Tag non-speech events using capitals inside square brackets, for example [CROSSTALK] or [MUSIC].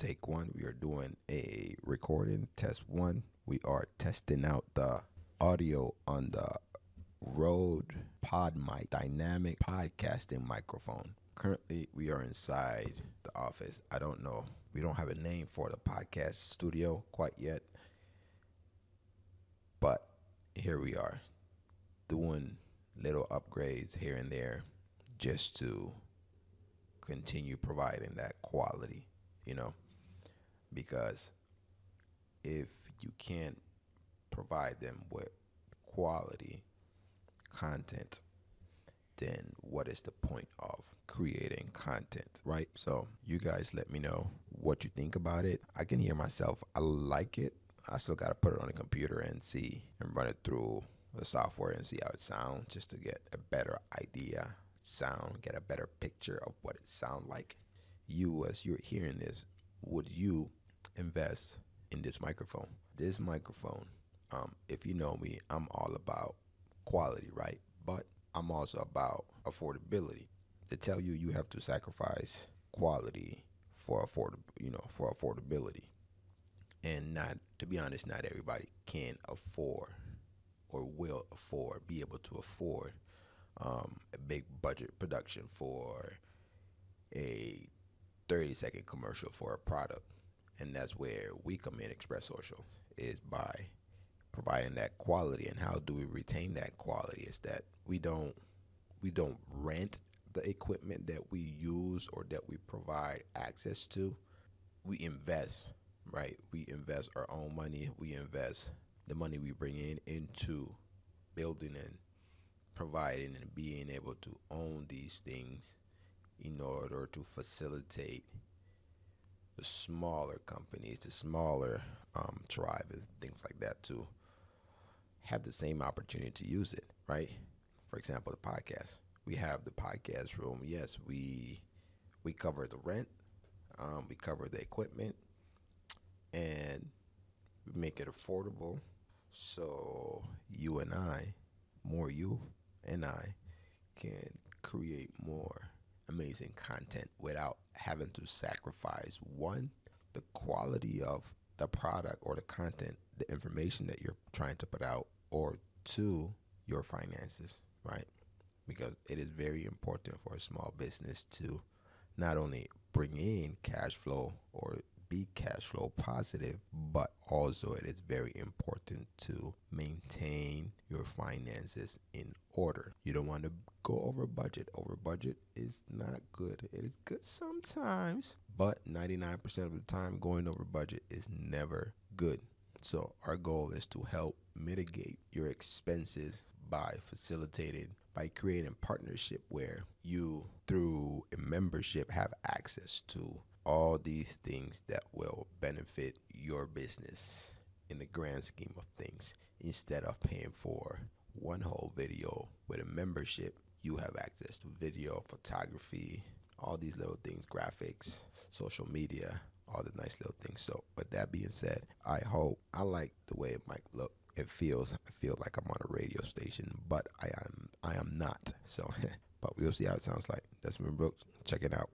take one. We are doing a recording test one. We are testing out the audio on the Rode Pod Mic dynamic podcasting microphone. Currently, we are inside the office. I don't know. We don't have a name for the podcast studio quite yet. But here we are doing little upgrades here and there just to continue providing that quality, you know, because if you can't provide them with quality content, then what is the point of creating content, right? So you guys let me know what you think about it. I can hear myself. I like it. I still got to put it on the computer and see and run it through the software and see how it sounds just to get a better idea sound, get a better picture of what it sounds like. You, as you're hearing this, would you invest in this microphone? This microphone, um, if you know me, I'm all about quality, right? But I'm also about affordability. To tell you, you have to sacrifice quality for afford, you know, for affordability, and not to be honest, not everybody can afford or will afford, be able to afford um, a big budget production for a 30 second commercial for a product. And that's where we come in, Express Social, is by providing that quality. And how do we retain that quality? Is that we don't we don't rent the equipment that we use or that we provide access to. We invest, right? We invest our own money. We invest the money we bring in into building and providing and being able to own these things in order to facilitate the smaller companies, the smaller um, tribe, and things like that to have the same opportunity to use it, right? For example, the podcast. We have the podcast room. Yes, we we cover the rent, um, we cover the equipment, and we make it affordable. So you and I, more you and I, can create more amazing content without having to sacrifice one, the quality of the product or the content, the information that you're trying to put out, or two, your finances, right? Because it is very important for a small business to not only bring in cash flow or be cash flow positive, but also it is very important to maintain your finances in order. You don't want to go over budget. Over budget is not good. It is good sometimes, but 99% of the time, going over budget is never good. So, our goal is to help mitigate your expenses by facilitating by creating partnership where you through a membership have access to all these things that will benefit your business in the grand scheme of things. Instead of paying for one whole video with a membership you have access to video photography all these little things graphics social media all the nice little things. So with that being said i hope i like the way it might look. It feels i feel like i'm on a radio station but i am i am not. So [LAUGHS] but we'll see how it sounds like. Desmond brooks check it out